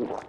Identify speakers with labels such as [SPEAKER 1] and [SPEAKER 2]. [SPEAKER 1] Ugh!